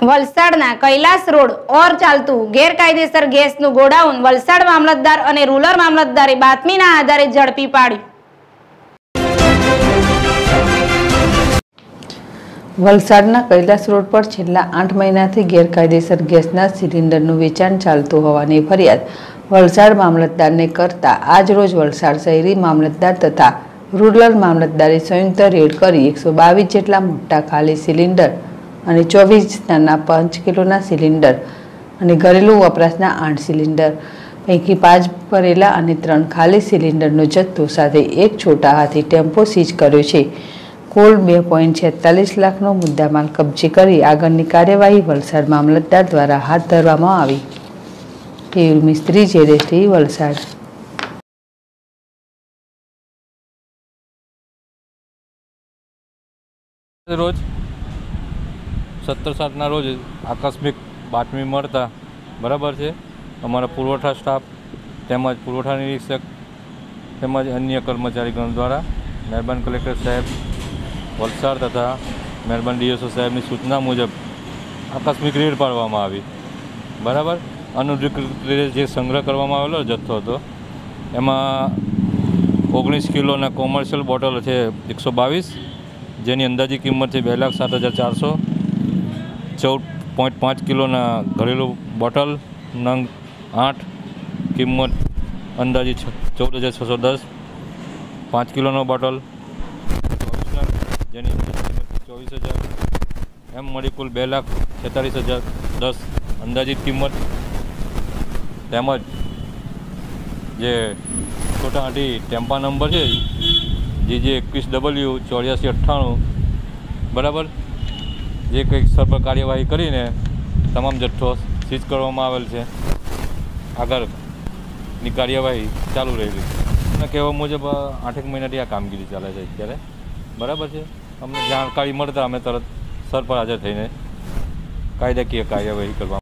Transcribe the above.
વલસાડના કૈલાસ રોડ ઓર ચાલતું ગેરકાયદેસર ગેસનું ગોડાઉન વલસાડ મામલતદાર અને રૂરલ મામલતદારે બાતમીના આધારે ઝડપી પાડ્યું. વલસાડના કૈલાસ રોડ પર છેલ્લા આઠ મહિનાથી ગેરકાયદેસર ગેસના સિલિન્ડરનું વેચાણ ચાલતું હોવાની ફરિયાદ વલસાડ મામલતદારને કરતા આજરોજ વલસાડ શહેરી મામલતદાર તથા રૂરલ મામલતદારે સંયુક્ત રેડ કરી એકસો બાવીસ જેટલા મોટા ખાલી સિલિન્ડર અને ચોવીસ નાના પાંચ કિલોના સિલિન્ડર અને ઘરેલું વપરાશના આઠ સિલિન્ડર. પૈકી પાંચ ભરેલા અને ત્રણ ખાલી સિલિન્ડરનો જથ્થો સાથે એક છોટા હાથી ટેમ્પો સીઝ કર્યો છે. કુલ બે પોઈન્ટ છેતાલીસ લાખનો મુદ્દામાલ કબજે કરી આગળની કાર્યવાહી વલસાડ મામલતદાર દ્વારા હાથ ધરવામાં આવી. કેયુર મિસ્ત્રી જેરેશ્રી વલસાડ. રોજ સત્તર સાતના રોજ આકસ્મિક બાતમી મળતા બરાબર છે. અમારા પુરવઠા સ્ટાફ તેમજ પુરવઠા નિરીક્ષક તેમજ અન્ય કર્મચારીગણ દ્વારા મહેરબાન કલેક્ટર સાહેબ વલસાડ તથા મહેરબાન ડીએસઓ સાહેબની સૂચના મુજબ આકસ્મિક રેડ પાડવામાં આવી. બરાબર? અનધિકૃત રીતે જે સંગ્રહ કરવામાં આવેલો જથ્થો હતો, એમાં ઓગણીસ કિલોના કોમર્શિયલ બોટલ છે એકસો બાવીસ, જેની અંદાજી કિંમત છે બે લાખ સાત હજાર ચારસો ચૌદ પોઈન્ટ પાંચ કિલોના ઘરેલું બોટલ, નંગ આઠ, કિંમત અંદાજી ચૌદ હજાર છસો દસ, પાંચ કિલોનો બોટલ જેની ચોવીસ હજાર, એમ મળી કુલ બે લાખ છેતાલીસ હજાર દસ, અંદાજિત કિંમત. તેમજ જે છોટાહાટી ટેમ્પા નંબર છે, જે જે એકવીસ ડબલ્યુ ચોર્યાસી અઠ્ઠાણું, બરાબર? જે કંઈક સર્વ કાર્યવાહી કરીને તમામ જથ્થો સીઝ કરવામાં આવેલ છે. આગળની કાર્યવાહી ચાલુ રહેલી. અને કહેવા મુજબ આઠેક મહિનાથી આ કામગીરી ચાલે છે અત્યારે. બરાબર છે? અમને જાણકારી મળતા અમે તરત સર પર હાજર થઈને કાયદાકીય કાર્યવાહી કરવા